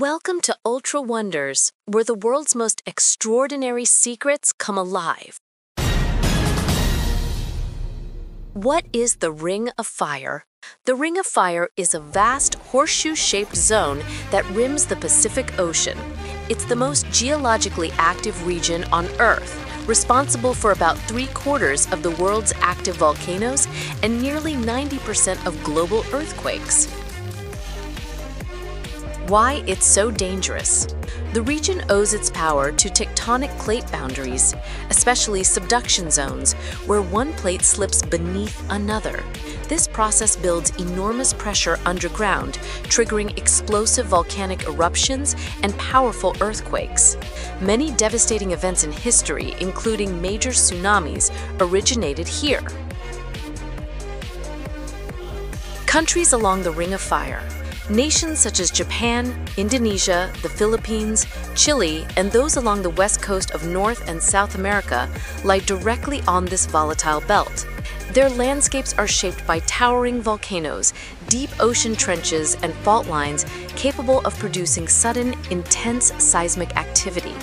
Welcome to Ultra Wonders, where the world's most extraordinary secrets come alive. What is the Ring of Fire? The Ring of Fire is a vast horseshoe shaped zone that rims the Pacific Ocean. It's the most geologically active region on Earth, responsible for about three quarters of the world's active volcanoes and nearly 90% of global earthquakes. Why it's so dangerous. The region owes its power to tectonic plate boundaries, especially subduction zones, where one plate slips beneath another. This process builds enormous pressure underground, triggering explosive volcanic eruptions and powerful earthquakes. Many devastating events in history, including major tsunamis, originated here. Countries along the Ring of Fire Nations such as Japan, Indonesia, the Philippines, Chile, and those along the west coast of North and South America lie directly on this volatile belt. Their landscapes are shaped by towering volcanoes, deep ocean trenches, and fault lines capable of producing sudden, intense seismic activity.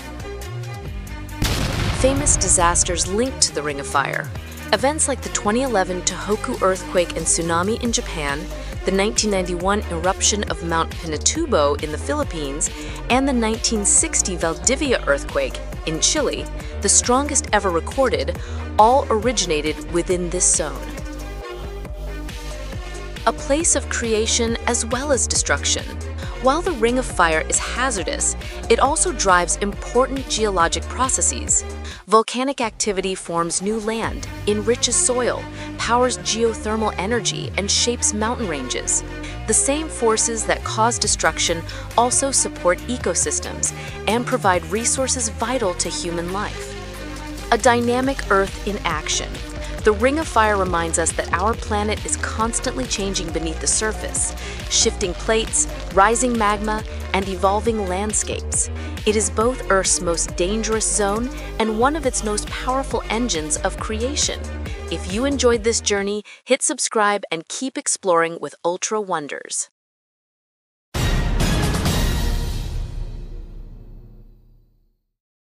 Famous disasters linked to the Ring of Fire. Events like the 2011 Tohoku earthquake and tsunami in Japan, the 1991 eruption of Mount Pinatubo in the Philippines, and the 1960 Valdivia earthquake in Chile, the strongest ever recorded, all originated within this zone. A place of creation as well as destruction. While the Ring of Fire is hazardous, it also drives important geologic processes. Volcanic activity forms new land, enriches soil, powers geothermal energy, and shapes mountain ranges. The same forces that cause destruction also support ecosystems and provide resources vital to human life. A dynamic Earth in action, the Ring of Fire reminds us that our planet is constantly changing beneath the surface, shifting plates, rising magma, and evolving landscapes. It is both Earth's most dangerous zone and one of its most powerful engines of creation. If you enjoyed this journey, hit subscribe and keep exploring with Ultra Wonders.